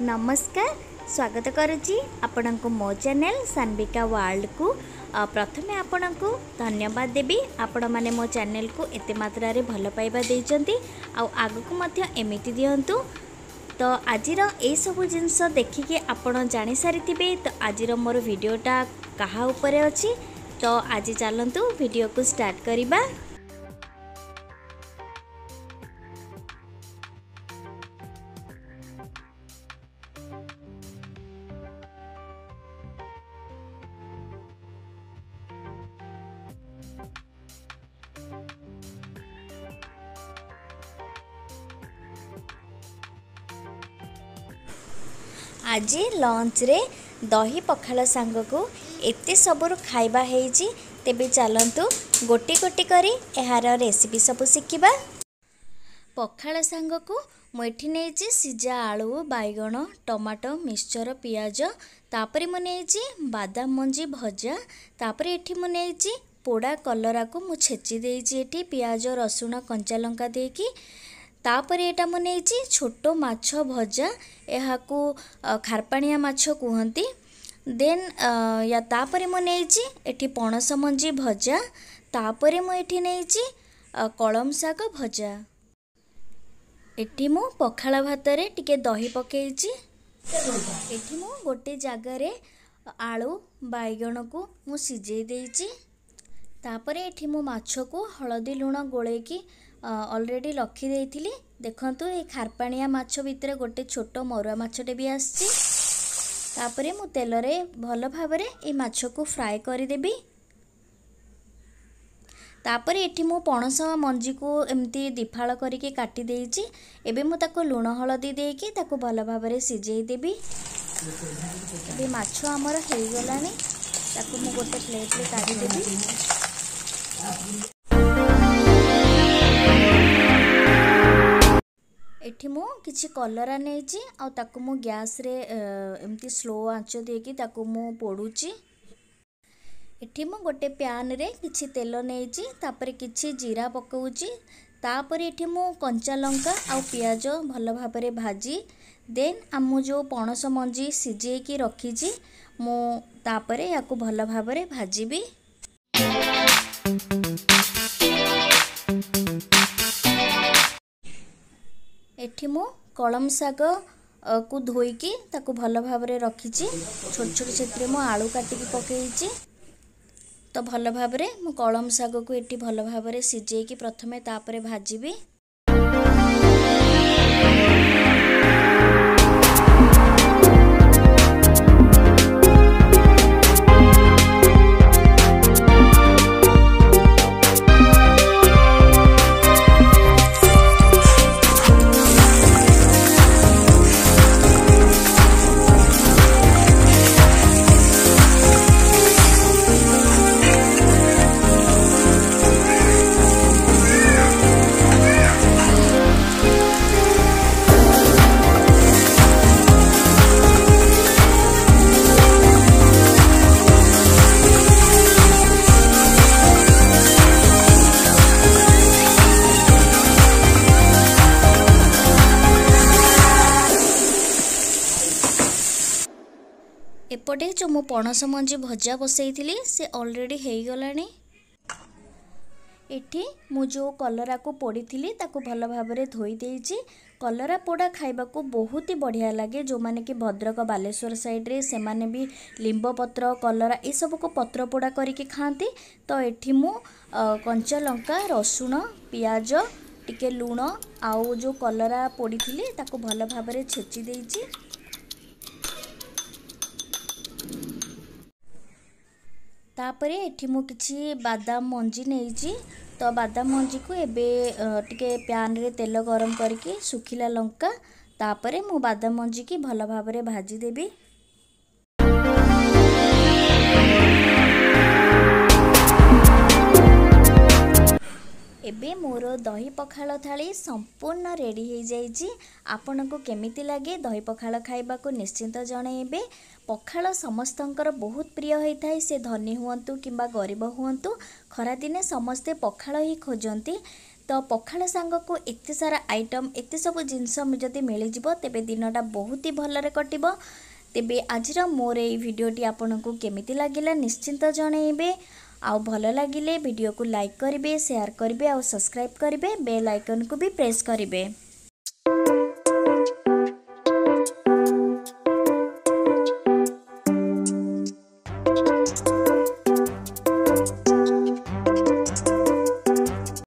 ନମସ୍କାର ସ୍ୱାଗତ କରୁଛି ଆପଣଙ୍କୁ ମୋ ଚ୍ୟାନେଲ୍ ସାନ୍ବିକା ୱାର୍ଲଡକୁ ଆ, ପ୍ରଥମେ ଆପଣଙ୍କୁ ଧନ୍ୟବାଦ ଦେବି ଆପଣମାନେ ମୋ ଚ୍ୟାନେଲକୁ ଏତେ ମାତ୍ରାରେ ଭଲ ପାଇବା ଦେଇଛନ୍ତି ଆଉ ଆଗକୁ ମଧ୍ୟ ଏମିତି ଦିଅନ୍ତୁ ତ ଆଜିର ଏଇସବୁ ଜିନିଷ ଦେଖିକି ଆପଣ ଜାଣିସାରିଥିବେ ତ ଆଜିର ମୋର ଭିଡ଼ିଓଟା କାହା ଉପରେ ଅଛି ତ ଆଜି ଚାଲନ୍ତୁ ଭିଡ଼ିଓକୁ ଷ୍ଟାର୍ଟ କରିବା ଆଜି ଲଞ୍ଚରେ ଦହି ପଖାଳ ସାଙ୍ଗକୁ ଏତେ ସବୁରୁ ଖାଇବା ହେଇଛି ତେବେ ଚାଲନ୍ତୁ ଗୋଟି ଗୋଟି କରି ଏହାର ରେସିପି ସବୁ ଶିଖିବା। ପଖାଳ ସାଙ୍ଗକୁ ମୁଁ ଏଠି ନେଇଛି ସିଝା ଆଳୁ ବାଇଗଣ ଟମାଟୋ ମିକ୍ସଚର ପିଆଜ ତାପରେ ମୁଁ ନେଇଛି ବାଦାମ ମଞ୍ଜି ଭଜା ତାପରେ ଏଠି ମୁଁ ନେଇଛି ପୋଡ଼ା କଲରାକୁ ମୁଁ ଛେଚି ଦେଇଛି ଏଠି ପିଆଜ ରସୁଣ କଞ୍ଚା ଲଙ୍କା ଦେଇକି। ତାପରେ ଏଇଟା ମୁଁ ନେଇଛି ଛୋଟ ମାଛ ଭଜା ଏହାକୁ ଖାରପାଣିଆ ମାଛ କୁହନ୍ତି। ଦେନ୍ ୟା ତାପରେ ମୁଁ ନେଇଛି ଏଠି ପଣସ ମଞ୍ଜି ଭଜା ତାପରେ ମୁଁ ଏଠି ନେଇଛି କଳମ ଶାଗ ଭଜା। ଏଠି ମୁଁ ପଖାଳ ଭାତରେ ଟିକେ ଦହି ପକେଇଛି ଏଠି ମୁଁ ଗୋଟେ ଜାଗାରେ ଆଳୁ ବାଇଗଣକୁ ମୁଁ ସିଝେଇ ଦେଇଛି ତାପରେ ଏଠି ମୁଁ ମାଛକୁ ହଳଦୀ ଲୁଣ ଗୋଳେଇକି ଅଲରେଡ଼ି ରଖିଦେଇଥିଲି ଦେଖନ୍ତୁ ଏଇ ଖାରପାଣିଆ ମାଛ ଭିତରେ ଗୋଟେ ଛୋଟ ମରୁଆ ମାଛଟେ ବି ଆସିଛି। ତାପରେ ମୁଁ ତେଲରେ ଭଲ ଭାବରେ ଏଇ ମାଛକୁ ଫ୍ରାଏ କରିଦେବି। ତାପରେ ଏଠି ମୁଁ ପଣସ ମଞ୍ଜିକୁ ଏମିତି ଦିଫାଳ କରିକି କାଟି ଦେଇଛି। ଏବେ ମୁଁ ତାକୁ ଲୁଣ ହଳଦୀ ଦେଇକି ତାକୁ ଭଲ ଭାବରେ ସିଝେଇ ଦେବି ଏବେ ମାଛ ଆମର ହେଇଗଲାଣି। ତାକୁ ମୁଁ ଗୋଟେ ପ୍ଲେଟ୍ରେ କାଢ଼ିଦେବି। ଏଠି ମୁଁ କିଛି କଲରା ନେଇଛି ଆଉ ତାକୁ ମୁଁ ଗ୍ୟାସ୍ରେ ଏମିତି ସ୍ଲୋ ଆଞ୍ଚ ଦେଇକି ତାକୁ ମୁଁ ପୋଡ଼ୁଛି। ଏଠି ମୁଁ ଗୋଟେ ପ୍ୟାନ୍ରେ କିଛି ତେଲ ନେଇଛି ତାପରେ କିଛି ଜିରା ପକାଉଛି। ତାପରେ ଏଠି ମୁଁ କଞ୍ଚା ଲଙ୍କା ଆଉ ପିଆଜ ଭଲ ଭାବରେ ଭାଜି ଦେନ୍ ଆମ ଯେଉଁ ପଣସ ମଞ୍ଜି ସିଝେଇକି ରଖିଛି ମୁଁ ତାପରେ ୟାକୁ ଭଲ ଭାବରେ ଭାଜିବି। ଏଠି ମୁଁ କଳମ ଶାଗ ଅ, କୁ ଧୋଇକି ତାକୁ ଭଲ ଭାବରେ ରଖିଛି। ଛୋଟ ଛୋଟ ସେଥିରେ ମୁଁ ଆଳୁ କାଟିକି ପକେଇଛି। ତ ଭଲ ଭାବରେ ମୁଁ କଳମ ଶାଗକୁ ଏଠି ଭଲ ଭାବରେ ସିଝେଇକି ପ୍ରଥମେ ତାପରେ ଭାଜିବି। ଏପଟେ ଯେଉଁ ମୁଁ ପଣସ ମଞ୍ଜି ଭଜା ବସେଇଥିଲି ସେ ଅଲରେଡ଼ି ହେଇଗଲାଣି। ଏଠି ମୁଁ ଯେଉଁ କଲରାକୁ ପୋଡ଼ିଥିଲି ତାକୁ ଭଲ ଭାବରେ ଧୋଇ ଦେଇଛି କଲରା ପୋଡ଼ା ଖାଇବାକୁ ବହୁତ ବଢ଼ିଆ ଲାଗେ। ଯେଉଁମାନେ କି ଭଦ୍ରକ ବାଲେଶ୍ୱର ସାଇଡ଼୍ରେ ସେମାନେ ବି ଲିମ୍ବ ପତ୍ର କଲରା ଏସବୁକୁ ପତ୍ର ପୋଡ଼ା କରିକି ଖାଆନ୍ତି। ତ ଏଠି ମୁଁ କଞ୍ଚା ଲଙ୍କା ରସୁଣ ପିଆଜ ଟିକେ ଲୁଣ ଆଉ ଯେଉଁ କଲରା ପୋଡ଼ିଥିଲି ତାକୁ ଭଲ ଭାବରେ ଛେଚି ଦେଇଛି ତାପରେ ଏଠି ମୁଁ କିଛି ବାଦାମ ମଞ୍ଜି ନେଇଛି ତ ବାଦାମ ମଞ୍ଜିକୁ ଏବେ ଅ, ଟିକେ ପ୍ୟାନ୍ରେ ତେଲ ଗରମ କରିକି ଶୁଖିଲା ଲଙ୍କା ତାପରେ ମୁଁ ବାଦାମ ମଞ୍ଜିକି ଭଲ ଭାବରେ ଭାଜିଦେବି। ଏବେ ମୋର ଦହି ପଖାଳ ଥାଳି ସମ୍ପୂର୍ଣ୍ଣ ରେଡ଼ି ହେଇଯାଇଛି। ଆପଣଙ୍କୁ କେମିତି ଲାଗେ ଦହି ପଖାଳ ଖାଇବାକୁ ନିଶ୍ଚିନ୍ତ ଜଣାଇବେ। ପଖାଳ ସମସ୍ତଙ୍କର ବହୁତ ପ୍ରିୟ ହୋଇଥାଏ ସେ ଧନୀ ହୁଅନ୍ତୁ କିମ୍ବା ଗରିବ ହୁଅନ୍ତୁ ଖରାଦିନେ ସମସ୍ତେ ପଖାଳ ହିଁ ଖୋଜନ୍ତି। ତ ପଖାଳ ସାଙ୍ଗକୁ ଏତେ ସାରା ଆଇଟମ୍ ଏତେ ସବୁ ଜିନିଷ ଯଦି ମିଳିଯିବ ତେବେ ଦିନଟା ବହୁତ ହି ଭଲରେ କଟିବ। ତେବେ ଆଜିର ମୋର ଏଇ ଭିଡ଼ିଓଟି ଆପଣଙ୍କୁ କେମିତି ଲାଗିଲା ନିଶ୍ଚିନ୍ତ ଜଣାଇବେ। ଆଉ ଭଲ ଲାଗିଲେ ଭିଡ଼ିଓକୁ ଲାଇକ୍ କରିବେ ସେୟାର କରିବେ ଆଉ ସବସ୍କ୍ରାଇବ୍ କରିବେ ବେଲ୍ ଆଇକନ୍କୁ ବି ପ୍ରେସ୍ କରିବେ।